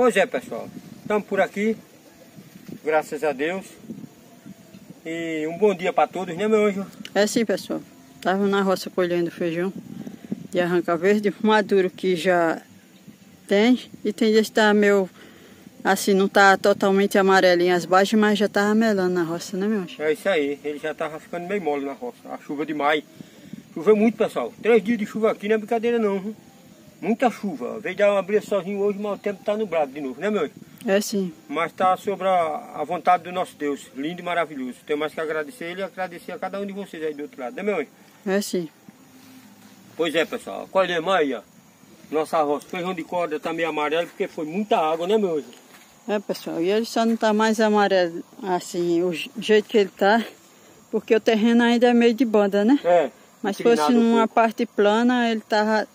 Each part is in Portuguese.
Pois é, pessoal. Estamos por aqui. Graças a Deus. E um bom dia para todos, né, meu anjo? É sim, pessoal. Estava na roça colhendo feijão de arranca verde, maduro que já tem. E tem de estar meio assim, não está totalmente amarelinho as baixas, mas já estava melando na roça, né, meu anjo? É isso aí. Ele já estava ficando meio mole na roça. A chuva de maio. Choveu muito, pessoal. Três dias de chuva aqui não é brincadeira não, viu? Muita chuva. Veio dar uma brisa sozinho hoje, mas o tempo está nublado de novo, né, meu? É sim. Mas está sobre a, a, vontade do nosso Deus, lindo e maravilhoso. Tem mais que agradecer ele e agradecer a cada um de vocês aí do outro lado, né, meu? É sim. Pois é, pessoal. Colhemos aí, ó. Nossa roça. Feijão de corda está meio amarelo porque foi muita água, né, meu? É, pessoal. E ele só não está mais amarelo assim, o jeito que ele está, porque o terreno ainda é meio de banda, né? É. Mas se fosse numa parte plana, ele tava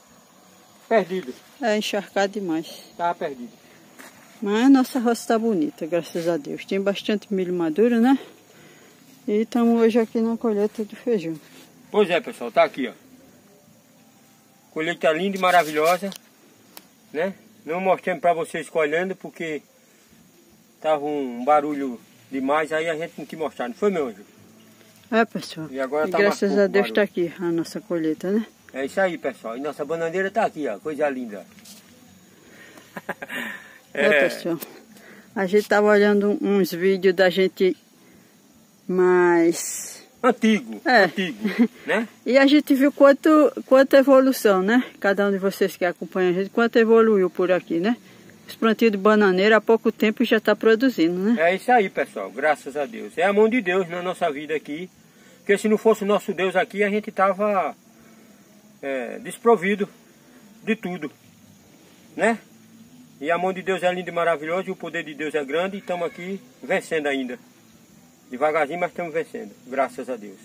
perdido. É, encharcado demais. Tava perdido. Mas a nossa roça está bonita, graças a Deus. Tem bastante milho maduro, né? E estamos hoje aqui na colheita do feijão. Pois é, pessoal, tá aqui, ó. Colheita linda e maravilhosa, né? Não mostramos para vocês colhendo porque tava um barulho demais, aí a gente não quis mostrar, não foi, meu anjo? É, pessoal. E agora e tá graças a Deus está aqui a nossa colheita, né? É isso aí, pessoal. E nossa bananeira está aqui, ó. Coisa linda. é. pessoal. A gente estava olhando uns vídeos da gente mais... Antigo, é. antigo, né? e a gente viu quanto, quanta evolução, né? Cada um de vocês que acompanha a gente, quanto evoluiu por aqui, né? Os plantios de bananeira há pouco tempo já está produzindo, né? É isso aí, pessoal. Graças a Deus. É a mão de Deus na nossa vida aqui. Porque se não fosse o nosso Deus aqui, a gente estava é, desprovido de tudo. Né? E a mão de Deus é linda e maravilhosa e o poder de Deus é grande e estamos aqui vencendo ainda. Devagarzinho, mas estamos vencendo. Graças a Deus.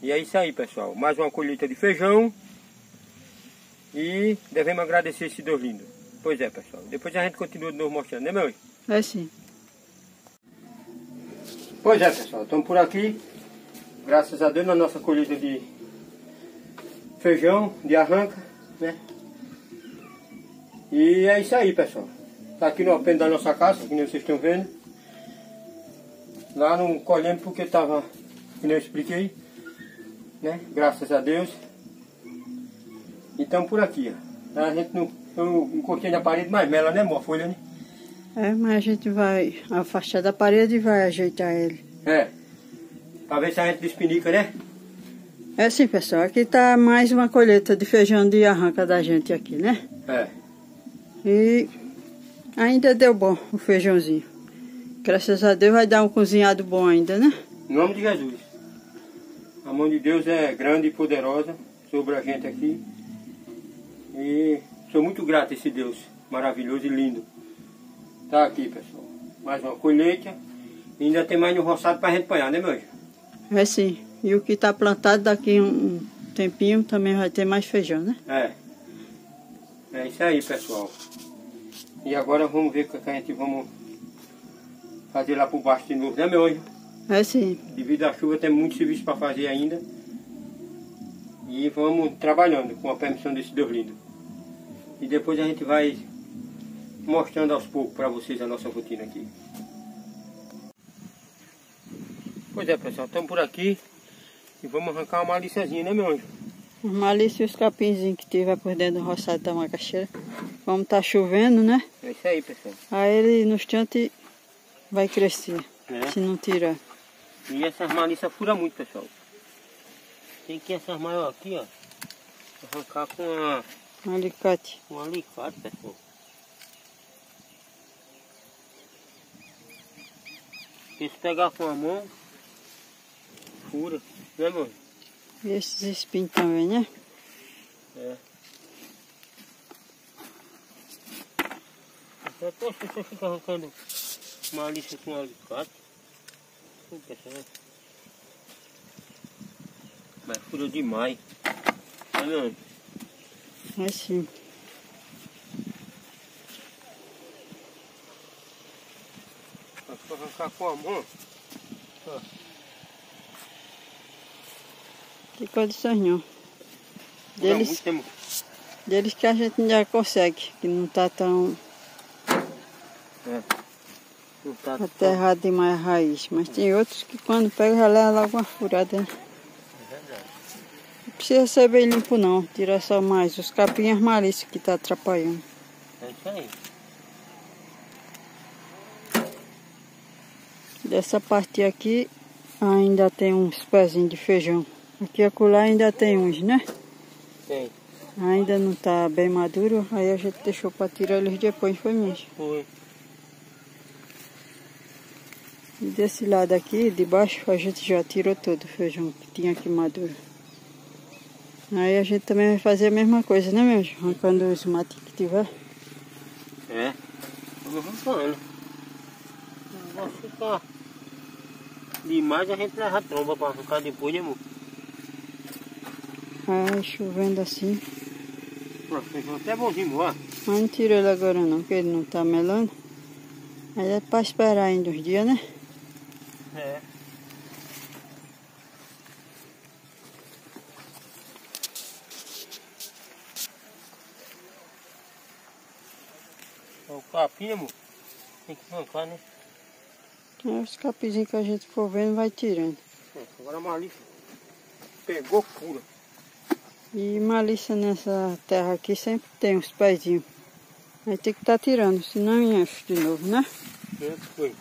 E é isso aí, pessoal. Mais uma colheita de feijão. E devemos agradecer esse Deus lindo. Pois é, pessoal. Depois a gente continua de novo mostrando, né, meu? É sim. Pois é, pessoal. Estamos por aqui. Graças a Deus na nossa colheita de feijão, de arranca, né? E é isso aí, pessoal. Tá aqui no alpendre da nossa casa, que vocês estão vendo. Lá não colhendo porque tava, como eu expliquei, né? Graças a Deus. E estamos por aqui, ó. A gente não eu encostei na parede, mas mela, né, amor? Folha, né? É, mas a gente vai afastar da parede e vai ajeitar ele. É. Pra ver se a gente despinica, né? É sim, pessoal. Aqui tá mais uma colheita de feijão de arranca da gente aqui, né? É. E ainda deu bom o feijãozinho. Graças a Deus vai dar um cozinhado bom ainda, né? Em nome de Jesus. A mão de Deus é grande e poderosa sobre a gente aqui. E Sou muito grato a esse Deus maravilhoso e lindo. Tá aqui, pessoal. Mais uma colheita. E ainda tem mais um roçado para a gente apanhar, né, meu? É sim. E o que está plantado daqui um tempinho também vai ter mais feijão, né? É. É isso aí, pessoal. E agora vamos ver o que a gente vamos fazer lá por baixo de novo, né, meu anjo? É sim. Devido à chuva tem muito serviço para fazer ainda. E vamos trabalhando com a permissão desse Deus lindo. E depois a gente vai mostrando aos poucos para vocês a nossa rotina aqui. Pois é pessoal, estamos por aqui e vamos arrancar uma malíciazinha, né meu anjo? Malícia e os capinzinhos que tiver por dentro do roçado da macaxeira. Como tá chovendo, né? É isso aí pessoal. Aí ele no instante vai crescer, é. se não tirar. E essas malícias furam muito pessoal. Tem que essas maiores aqui ó, arrancar com a um alicate. Um alicate, pessoal. Se pegar com a mão, fura, né mano? E esses espinhos também, né? É. Até as pessoas ficam arrancando malícia com alicate. pessoal. Mas fura demais. Né mano? Assim. Vou arrancar com a mão. Que condições não. Deles, deles que a gente já consegue, que não tá tão É. Não tá aterrado demais a raiz. Mas tem outros que quando pega já leva logo uma furada. Né? É verdade. Não precisa ser bem limpo não. Tira só mais os capinhas malícios que tá atrapalhando. É isso aí. Dessa parte aqui ainda tem uns pezinhos de feijão. Aqui acolá ainda tem uns, né? Tem. Ainda não tá bem maduro, aí a gente deixou para tirar eles depois, foi mesmo. Foi. E desse lado aqui, de baixo, a gente já tirou todo o feijão que tinha aqui maduro. Aí a gente também vai fazer a mesma coisa, né, meu? Arrancando os matinhos que tiver. É. Vamos arrancando. Não vai ficar demais, a gente leva a tromba para arrancar depois, né, amor? Ah, chovendo assim. Feijão até bonzinho, ó. Mas não tira ele agora não, porque ele não tá melando. Aí é pra esperar ainda uns dias, né? É. O capim, amor, tem que arrancar, né? Aí os capizinhos que a gente for vendo vai tirando. É, Agora a malícia pegou pura. E malícia nessa terra aqui sempre tem uns pezinhos. Aí tem que estar tá tirando, senão enche de novo, né? É, foi.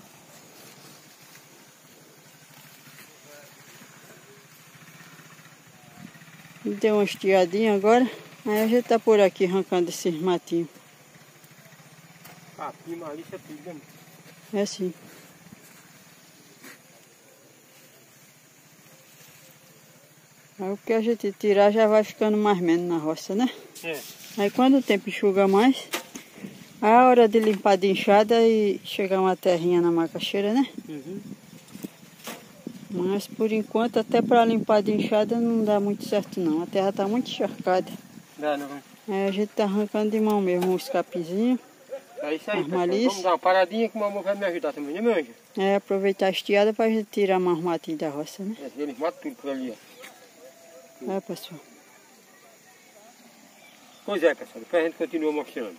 Deu uma estiadinha agora. Aí a gente tá por aqui arrancando esses matinhos. Capim, malícia, tudo, né? É assim. Aí o que a gente tirar já vai ficando mais menos na roça, né? É. Aí quando o tempo enxuga mais, é a hora de limpar de enxada e chegar uma terrinha na macaxeira, né? Uhum. Mas por enquanto até para limpar de enxada não dá muito certo não. A terra tá muito encharcada. Dá não. Aí a gente tá arrancando de mão mesmo os capizinhos. É isso aí. Vamos dar uma paradinha que o mamãe vai me ajudar também, né, meu anjo? É aproveitar a estiada pra gente tirar mais matinhos da roça, né? É, Eles matam tudo por ali, ó. É pessoal. Pois é, pessoal, depois a gente continua mostrando.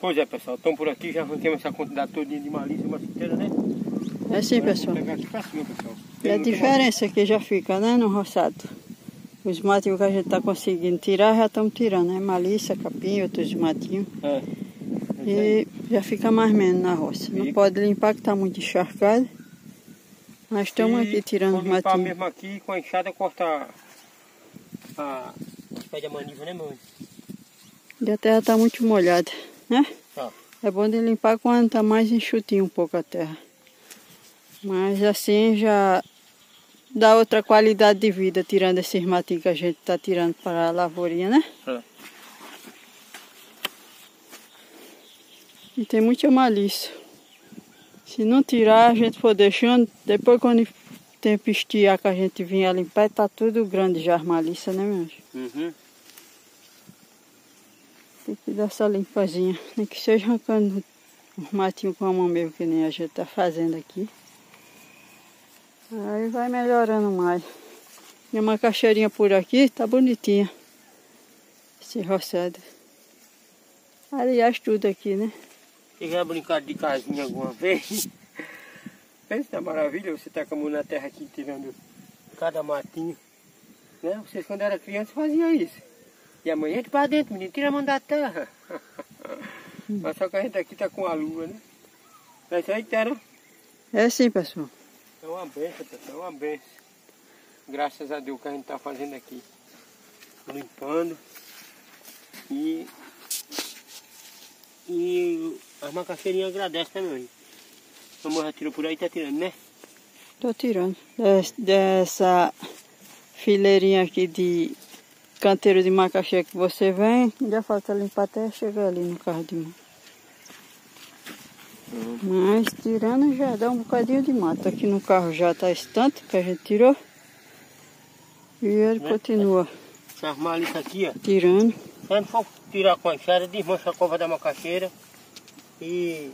Pois é, pessoal, estamos por aqui, já arranquemos essa quantidade todinha de malícia maciteira, né? É Agora pessoal. Cima, pessoal. E a diferença que já fica, né, no roçado. Os matinhos que a gente tá conseguindo tirar, já estamos tirando, né? Malícia, capim, outros matinhos. mais. É. E já fica mais menos na roça. Não pode limpar que tá muito encharcado. Mas estamos E aqui tirando os matinhos. mesmo aqui, com a enxada corta a... os pés da maniva, né, anjo? E a terra tá muito molhada, né? Tá. É bom de limpar quando tá mais enxutinho um pouco a terra. Mas assim já dá outra qualidade de vida, tirando esses matinhos que a gente tá tirando para a lavourinha, né? É. E tem muita malícia. Se não tirar, a gente for deixando, depois quando o tempo estiar que a gente vinha limpar, tá tudo grande já as malícias, né, meu anjo? Uhum. Tem que dar essa limpazinha. Nem que seja arrancando os matinhos com a mão mesmo, que nem a gente tá fazendo aqui. Aí vai melhorando mais. E uma caixeirinha por aqui, tá bonitinha. Esse roçado. Aliás, tudo aqui, né? Já brincou de casinha alguma vez? Pensa na maravilha, você tá com a mão na terra aqui tirando cada matinho. Né? Vocês quando era criança faziam isso. E amanhã a gente para dentro, menino, tira a mão da terra. Mas só que a gente aqui tá com a lua, né? Mas isso aí, Tera, É sim, pessoal. é uma benção, pessoal, é uma benção. Graças a Deus que a gente tá fazendo aqui. Limpando. E. E as macaxeirinhas agradecem, né, meu? A mamãe já tirou por aí, tá tirando, né? Tô tirando. Des- dessa fileirinha aqui de canteiro de macaxeira que você vem, ainda falta limpar até chegar ali no carro de mão. Mas tirando já dá um bocadinho de mato. Aqui no carro já tá esse tanto que a gente tirou. E ele Né? continua Essas malícias aqui, ó. tirando. Gente for tirar a enxada, desmancha a cova da macaxeira e.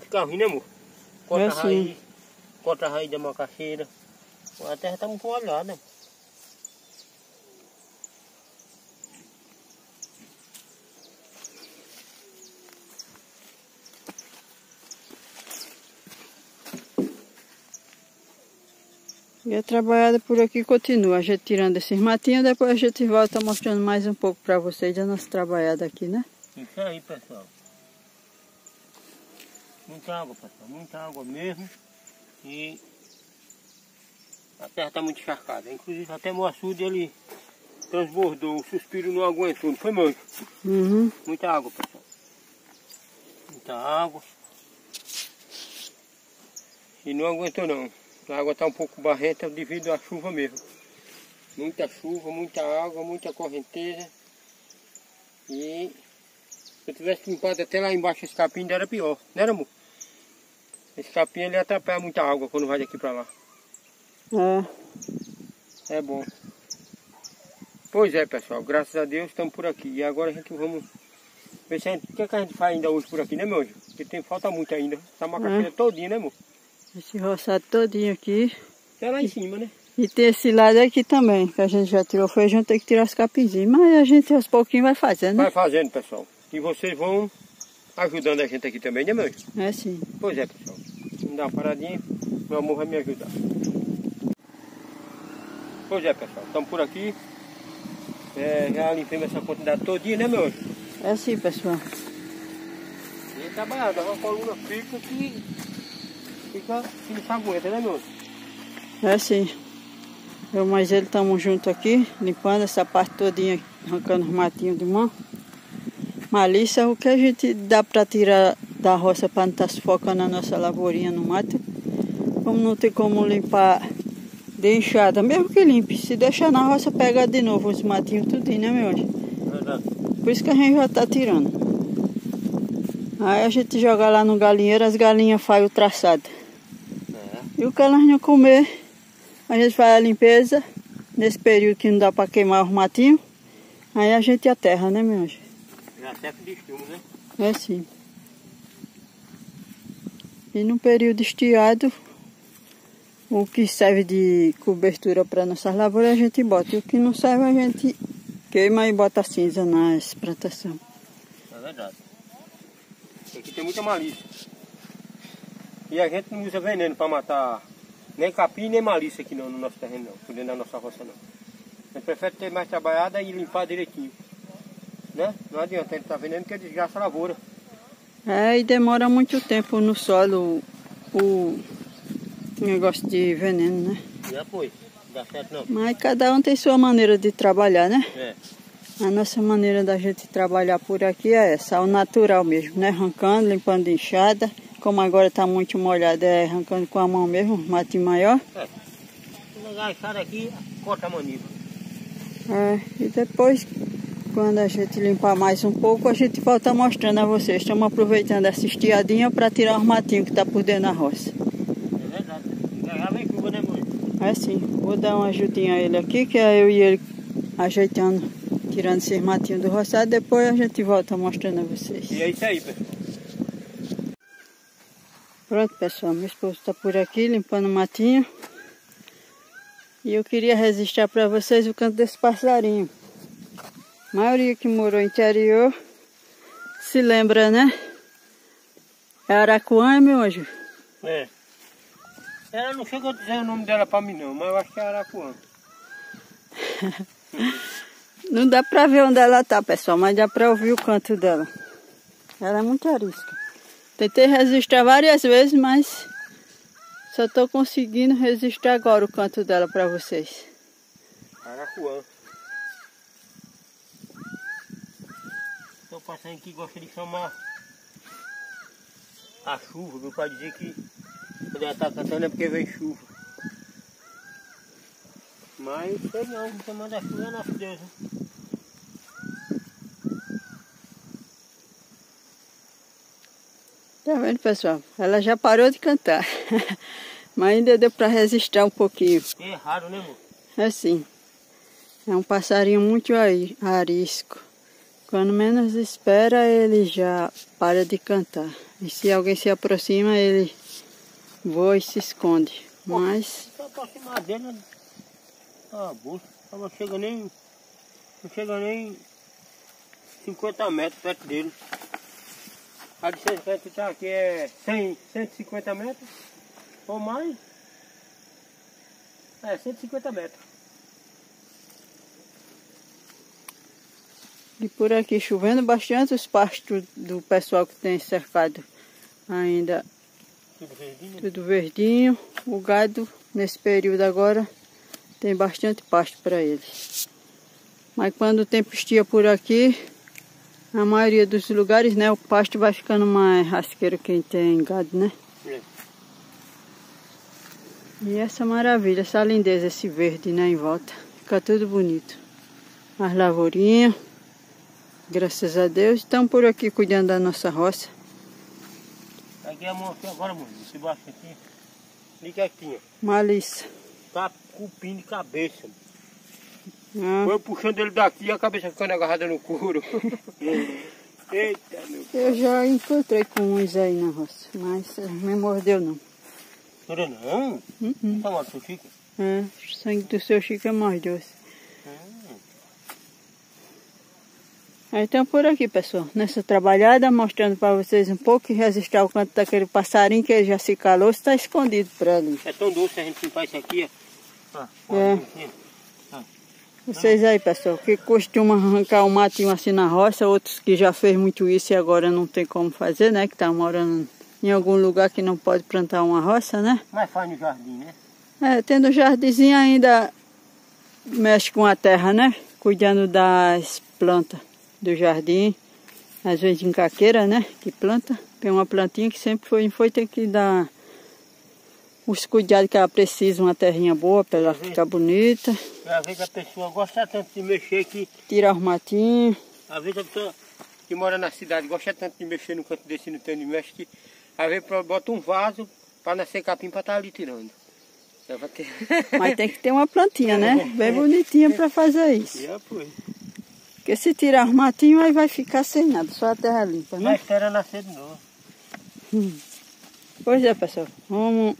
Fica ruim, né, amor? Corta É a sim. raiz, corta a raiz da macaxeira. A terra tá muito molhada. E a trabalhada por aqui continua, a gente tirando esses matinhos, depois a gente volta mostrando mais um pouco para vocês da nossa trabalhada aqui, né? Isso aí, pessoal. Muita água, pessoal, muita água mesmo. E a terra está muito encharcada. Inclusive até o açude ele transbordou, o suspiro não aguentou, não foi muito? Uhum. Muita água, pessoal. Muita água. E não aguentou não. A água está um pouco barrenta devido à chuva mesmo. Muita chuva, muita água, muita correnteza. E se eu tivesse limpado até lá embaixo esse capim ainda era pior, não era amor? Esse capim ele atrapalha muita água quando vai daqui para lá. É. É bom. Pois é pessoal, graças a Deus estamos por aqui. E agora a gente vamos ver se a gente, o que, é que a gente faz ainda hoje por aqui, né meu anjo? Porque tem falta muito ainda. Essa macaxeira É. todinha, né amor? Esse roçado todinho aqui. É lá em cima, né? E tem esse lado aqui também, que a gente já tirou feijão, tem que tirar os capinzinhos. Mas a gente aos pouquinhos vai fazendo, né? Vai fazendo, pessoal. E vocês vão ajudando a gente aqui também, né, meu? É sim. Pois é, pessoal. Vamos dar uma paradinha. Meu amor vai me ajudar. Pois é, pessoal. Estamos por aqui. É, já limpamos essa quantidade todinha, né, meu? É sim, pessoal. E trabalhar, dá uma coluna fixa que fica se aguenta, né, meu? É sim. Eu mais ele estamos juntos aqui, limpando essa parte todinha, arrancando os matinhos de mão. Malícia, o que a gente dá para tirar da roça para não estar sufocando a nossa lavourinha no mato. Como não tem como limpar de enxada, mesmo que limpe, se deixar na roça pega de novo os matinhos tudinho, né meu anjo? Verdade. Por isso que a gente já tá tirando. Aí a gente joga lá no galinheiro, as galinhas fazem o traçado. E o que elas não comer, a gente faz a limpeza, nesse período que não dá para queimar os matinhos, aí a gente aterra, né, meu anjo? De estímulo, né? É sim. E no período estiado, o que serve de cobertura para nossas lavouras a gente bota. E o que não serve a gente queima e bota cinza nas plantações. É verdade. Aqui tem muita malícia. E a gente não usa veneno para matar nem capim nem malícia aqui não, no nosso terreno não, por dentro da nossa roça não. A gente prefere ter mais trabalhada e limpar direitinho. Né? Não adianta, a gente tá veneno que desgasta a lavoura. É, e demora muito tempo no solo o negócio de veneno, né? Apoio, não dá certo não. Mas cada um tem sua maneira de trabalhar, né? É. A nossa maneira da gente trabalhar por aqui é essa, ao natural mesmo, né? Arrancando, limpando de enxada. Como agora está muito molhado, é arrancando com a mão mesmo, matinho maior. É. Se pegar a enxada aqui, corta a maniva. É, e depois, quando a gente limpar mais um pouco, a gente volta mostrando a vocês. Estamos aproveitando essa estiadinha para tirar os matinhos que está por dentro da roça. É verdade. Já vem chuva, né mãe? É sim, vou dar uma ajudinha a ele aqui, que é eu e ele ajeitando, tirando esses matinhos do roçado. Depois a gente volta mostrando a vocês. E é isso aí, pessoal. Pronto, pessoal, meu esposo está por aqui limpando o matinho. E eu queria registrar para vocês o canto desse passarinho. A maioria que morou no interior se lembra, né? É Aracuã, meu anjo? É. Ela não chegou a dizer o nome dela pra mim não, mas eu acho que é Arapuã. Não dá pra ver onde ela tá, pessoal, mas dá pra ouvir o canto dela. Ela é muito arisca. Tentei registrar várias vezes, mas só tô conseguindo registrar agora o canto dela pra vocês. Arapuã. Então passarinho que gosta de chamar a chuva, viu? Pra dizer que quando ela tá cantando é porque vem chuva. Mas sei não, manda a chuva é nosso Deus, né? Tá vendo, pessoal? Ela já parou de cantar. Mas ainda deu para registrar um pouquinho. É raro, né, amor? É sim. É um passarinho muito ari- arisco. Quando menos espera, ele já para de cantar. E se alguém se aproxima, ele voa e se esconde. Mas Se aproximar dele, né? bolsa. Não chega nem. Não chega nem 50 metros perto dele. A distância que a gente tá aqui é 100, 150 metros ou mais. É, 150 metros. E por aqui chovendo bastante os pastos do pessoal que tem cercado ainda Tudo verdinho. tudo verdinho. O gado nesse período agora tem bastante pasto para eles. Mas quando o tempo estia por aqui, a maioria dos lugares, né, o pasto vai ficando mais rasqueiro quem tem gado, né? É. E essa maravilha, essa lindeza, esse verde, né, em volta. Fica tudo bonito. As lavourinhas. Graças a Deus. Estamos por aqui cuidando da nossa roça. Aqui a mão aqui agora, mano. Esse baixo aqui. Liga aqui, ó. Malícia. Tá cupim de cabeça. Ah, Foi puxando ele daqui e a cabeça ficando agarrada no couro. Eita, meu. eu já encontrei com uns aí na roça, mas eh, me mordeu não. Senhora não? Uhum. Tá mal, seu Chico? É, o sangue do seu Chico é mordeu. Aí estamos por aqui, pessoal, nessa trabalhada, mostrando para vocês um pouco e registrar o canto daquele passarinho que já se calou, está escondido por ali. É tão doce a gente limpar isso aqui, ó. ó É. Vocês aí, pessoal, que costumam arrancar um matinho assim na roça, outros que já fez muito isso e agora não tem como fazer, né? Que tá morando em algum lugar que não pode plantar uma roça, né? Mas faz no jardim, né? É, tendo jardinzinho ainda mexe com a terra, né? Cuidando das plantas do jardim. Às vezes em caqueira, né? Que planta. Tem uma plantinha que sempre foi, foi ter que dar os cuidados que ela precisa, uma terrinha boa para ela ficar bonita. Às vezes a pessoa gosta tanto de mexer que. Tirar os matinhos. Às vezes a pessoa que mora na cidade gosta tanto de mexer no canto desse no tanto de mexe que às vezes bota um vaso para nascer capim para estar ali tirando. Ter... Mas tem que ter uma plantinha, né? Bem bonitinha para fazer isso. Foi. Porque se tirar os matinhos, aí vai ficar sem nada, só a terra limpa, Mas né? espera nascer de novo. Pois é, pessoal. Vamos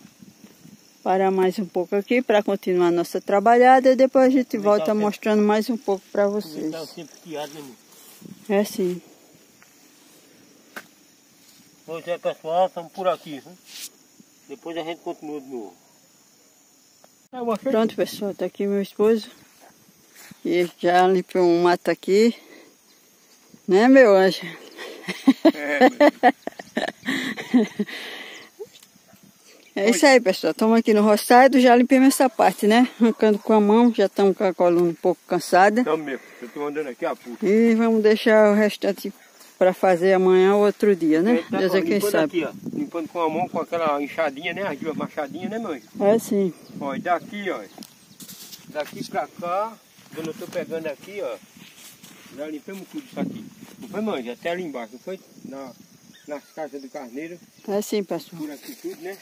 parar mais um pouco aqui para continuar a nossa trabalhada e depois a gente volta mostrando mais um pouco para vocês. Tá o tempo né? É sim. Pois é, pessoal, estamos por aqui. Viu? Depois a gente continua de novo. É Pronto, pessoal. Tá aqui meu esposo. E já limpou um mato aqui. Né, meu anjo? É isso aí, pessoal. Estamos aqui no roçado, já limpamos essa parte, né? Arrancando com a mão, já estamos com a coluna um pouco cansada. Então mesmo, eu estou andando aqui a puta. E vamos deixar o restante para fazer amanhã ou outro dia, né? Tá Deus é quem sabe. Aqui, ó, limpando com a mão, com aquela enxadinha, né? As duas machadinhas, né, mãe? É sim. Ó, daqui, ó. Daqui pra cá, quando eu tô pegando aqui, ó. Já limpamos tudo isso aqui. Não foi, mãe? Até ali embaixo, não foi? Na, nas casas do carneiro, É sim, pessoal. por aqui tudo, né?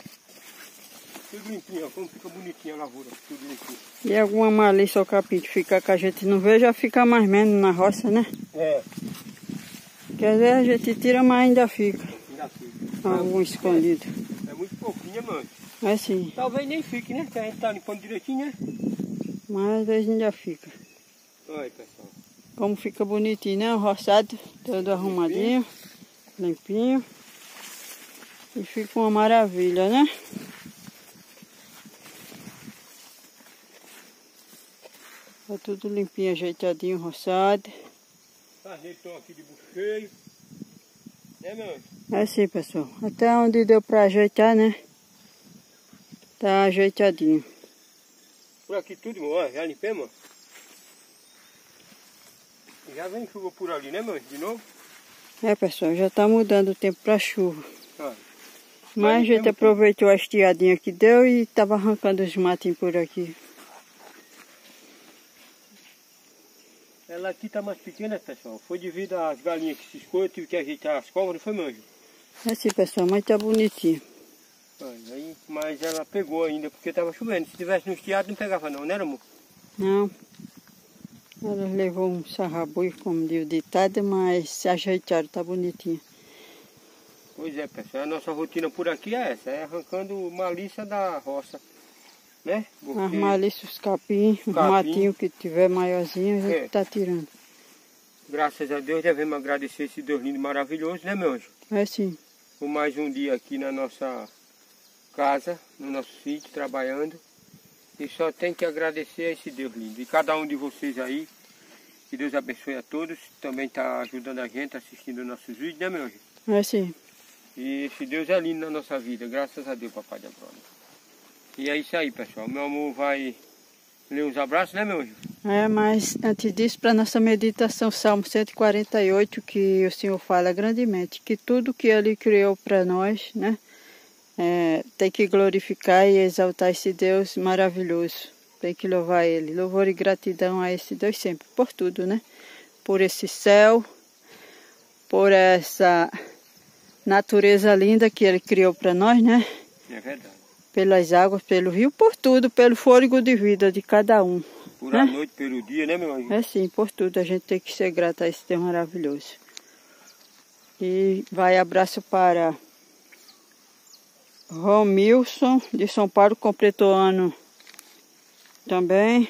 Tudo limpinho, ó. Como fica bonitinha a lavoura, tudo limpinho. E alguma malícia ou capim que fica que a gente não vê, já fica mais menos na roça, né? É, Quer dizer, a gente tira, mas ainda fica. ainda fica. Algum escondido. É muito pouquinho, mãe? É sim. Talvez nem fique, né? Que a gente tá limpando direitinho, né? Mas às vezes ainda fica. Olha, pessoal. Como fica bonitinho, né? O roçado, todo arrumadinho, limpinho. E fica uma maravilha, né? Tá tudo limpinho, ajeitadinho, roçado. Estão aqui de bucho cheio. Né, mãe? É assim, pessoal. Até onde deu pra ajeitar, né? Tá ajeitadinho. Por aqui tudo, ó, já limpemos. ó. Já vem chuva por ali, né, mãe? De novo? É, pessoal, já tá mudando o tempo pra chuva. Ó. Mas a gente aproveitou a estiadinha que deu e tava arrancando os matinhos por aqui. Ela aqui tá mais pequena, pessoal. Foi devido às galinhas que se escoam, eu tive que ajeitar as covas, não foi, manjo? É assim, pessoal, mas tá bonitinho. Aí, mas ela pegou ainda, porque tava chovendo. Se tivesse no estiado, não pegava não, né, amor? Não. Ela levou um sarrabui, como diz o ditado, mas se ajeitaram, tá bonitinho. Pois é, pessoal. A nossa rotina por aqui é essa. É arrancando malícia da roça. Né? As Porque- malícias, os capim, os Capim. matinhos que tiver maiorzinho, a gente É. tá tirando. Graças a Deus devemos agradecer esse Deus lindo e maravilhoso, né, meu anjo? É sim. Por mais um dia aqui na nossa casa, no nosso sítio, trabalhando. E só tem que agradecer a esse Deus lindo. E cada um de vocês aí, que Deus abençoe a todos. Também está ajudando a gente, assistindo nossos vídeos, né, meu anjo? É sim. E esse Deus é lindo na nossa vida, graças a Deus, papai da Brona. E é isso aí, pessoal. Meu amor vai ler uns abraços, né, meu anjo? É, mas antes disso, para nossa meditação, Salmo 148, que o Senhor fala grandemente, que tudo que Ele criou para nós, né, é, tem que glorificar e exaltar esse Deus maravilhoso. Tem que louvar Ele. Louvor e gratidão a esse Deus sempre, por tudo, né? Por esse céu, por essa natureza linda que Ele criou para nós, né? É verdade. Pelas águas, pelo rio, por tudo, pelo fôlego de vida de cada um. Por né? a noite, pelo dia, né, meu anjo? É sim, por tudo. A gente tem que ser grato a esse Deus maravilhoso. E vai abraço para Romilson, de São Paulo, completou ano também.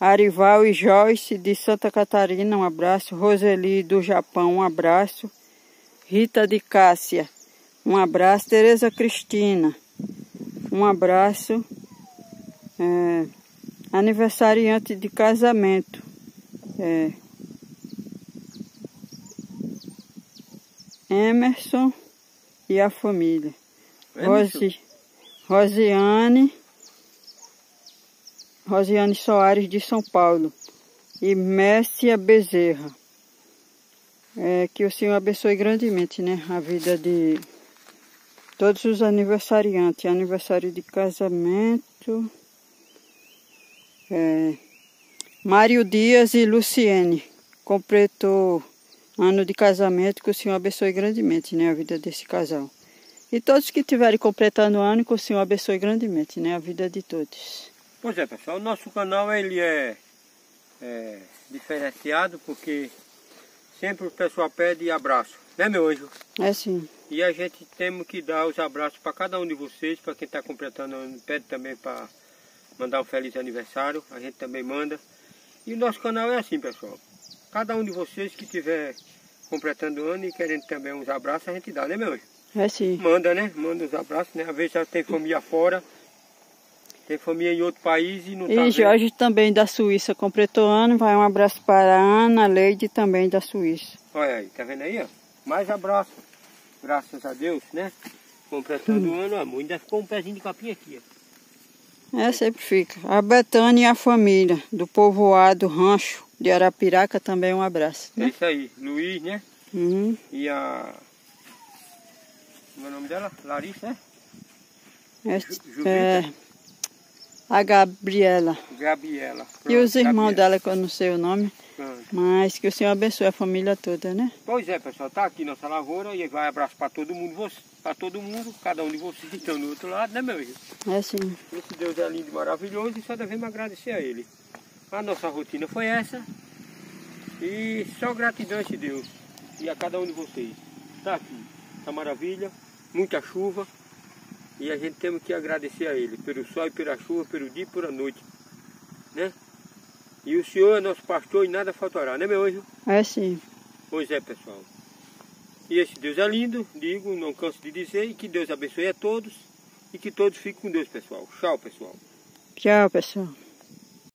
Arival e Joyce, de Santa Catarina, um abraço. Roseli, do Japão, um abraço. Rita de Cássia, um abraço. Tereza Cristina, um abraço. É, aniversariante de casamento. É, Emerson e a família. Rose, Rosiane, Rosiane Soares de São Paulo e Messia Bezerra. É, que o Senhor abençoe grandemente né, a vida de todos os aniversariantes. Aniversário de casamento. É, Mário Dias e Luciene completou ano de casamento, que o Senhor abençoe grandemente né, a vida desse casal. E todos que estiverem completando o ano, que o Senhor abençoe grandemente né, a vida de todos. Pois é, pessoal, o nosso canal ele é, é diferenciado porque sempre o pessoal pede abraço, né meu anjo? É sim. E a gente temos que dar os abraços para cada um de vocês, para quem está completando ano, pede também para mandar um feliz aniversário, a gente também manda. E o nosso canal é assim, pessoal. Cada um de vocês que estiver completando o ano e querendo também uns abraços, a gente dá, né meu anjo? É sim. Manda, né? Manda os abraços, né? Às vezes já tem família fora, tem família em outro país e não tá E vendo. Jorge também da Suíça completou ano, vai um abraço para a Ana Leide também da Suíça. Olha aí, tá vendo aí, ó? Mais abraço. Graças a Deus, né? Completando o ano, amor. Ainda ficou um pezinho de capim aqui, ó. É, sempre fica. A Betânia e a família do povoado Rancho de Arapiraca também um abraço. É Né? isso aí. Luiz, né? Uhum. E a... Como é o nome dela? Larissa, né? É, Ju- é, a Gabriela. Gabriela. E Pronto, os irmãos Gabriela. dela, que eu não sei o nome, Pronto. mas que o Senhor abençoe a família toda, né? Pois é, pessoal, tá aqui nossa lavoura e vai abraço para todo mundo, para todo mundo, cada um de vocês que estão do outro lado, né, meu filho? É sim. Esse Deus é lindo e maravilhoso e só devemos agradecer a Ele. A nossa rotina foi essa e só gratidão a esse Deus e a cada um de vocês. Tá aqui, essa maravilha, muita chuva e a gente temos que agradecer a Ele pelo sol e pela chuva, pelo dia e pela noite, né? E o Senhor é nosso pastor e nada faltará, né, meu anjo? É sim. Pois é, pessoal. E esse Deus é lindo, digo, não canso de dizer, e que Deus abençoe a todos e que todos fiquem com Deus, pessoal. Tchau, pessoal. Tchau, pessoal.